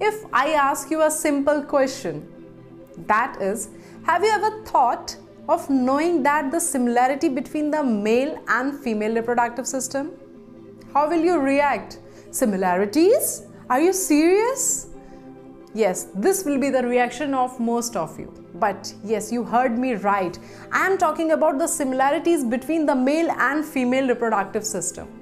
if I ask you a simple question that is, have you ever thought of knowing that the similarity between the male and female reproductive system? How will you react? Similarities? Are you serious? Yes, this will be the reaction of most of you. But yes, you heard me right. I am talking about the similarities between the male and female reproductive system.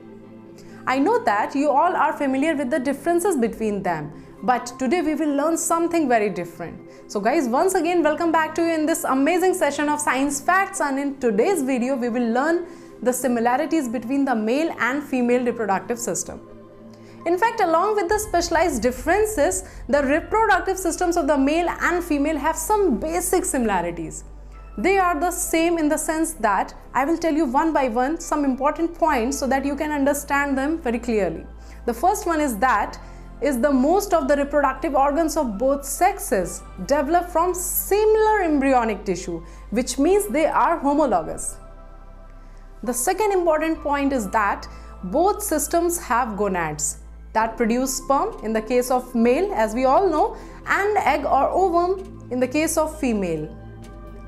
I know that you all are familiar with the differences between them, but today we will learn something very different. So guys, once again, welcome back to you in this amazing session of science facts and in today's video, we will learn the similarities between the male and female reproductive system. In fact, along with the specialized differences, the reproductive systems of the male and female have some basic similarities. They are the same in the sense that I will tell you one by one some important points so that you can understand them very clearly. The first one is that is the most of the reproductive organs of both sexes develop from similar embryonic tissue, which means they are homologous. The second important point is that both systems have gonads that produce sperm in the case of male as we all know and egg or ovum in the case of female.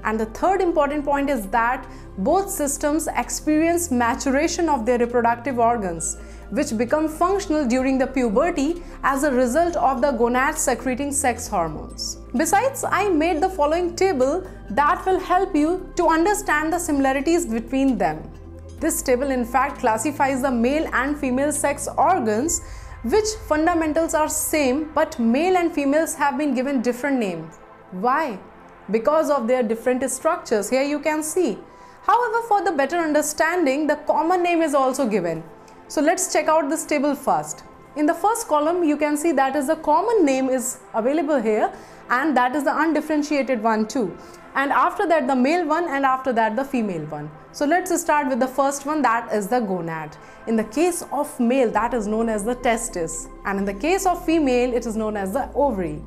And the third important point is that both systems experience maturation of their reproductive organs which become functional during the puberty as a result of the gonads secreting sex hormones. Besides, I made the following table that will help you to understand the similarities between them. This table in fact classifies the male and female sex organs which fundamentals are same but male and females have been given different names. Why? Because of their different structures. Here you can see. However, for the better understanding, the common name is also given. So let's check out this table first. In the first column, you can see that is the common name is available here and that is the undifferentiated one too and after that the male one and after that the female one. So let's start with the first one that is the gonad. In the case of male that is known as the testis and in the case of female it is known as the ovary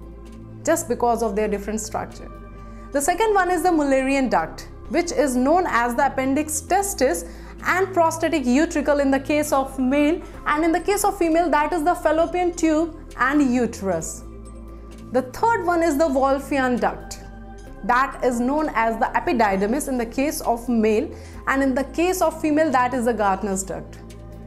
just because of their different structure. The second one is the Mullerian duct which is known as the appendix testis and prostatic utricle in the case of male and in the case of female that is the fallopian tube and uterus. The third one is the Wolffian duct that is known as the epididymis in the case of male and in the case of female that is the Gartner's duct.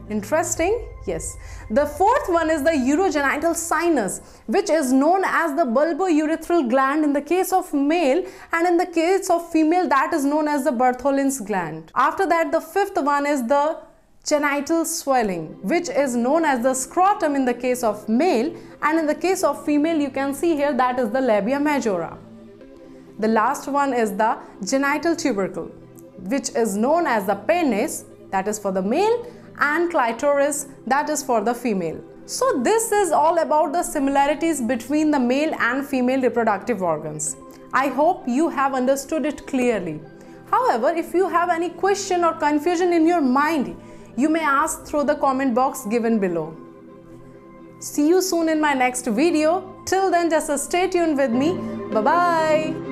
Interesting? Yes. The fourth one is the urogenital sinus which is known as the bulbourethral gland in the case of male and in the case of female that is known as the Bartholin's gland. After that the fifth one is the genital swelling which is known as the scrotum in the case of male and in the case of female you can see here that is the labia majora. The last one is the genital tubercle, which is known as the penis, that is for the male, and clitoris, that is for the female. So this is all about the similarities between the male and female reproductive organs. I hope you have understood it clearly. However, if you have any question or confusion in your mind, you may ask through the comment box given below. See you soon in my next video. Till then, just stay tuned with me. Bye-bye.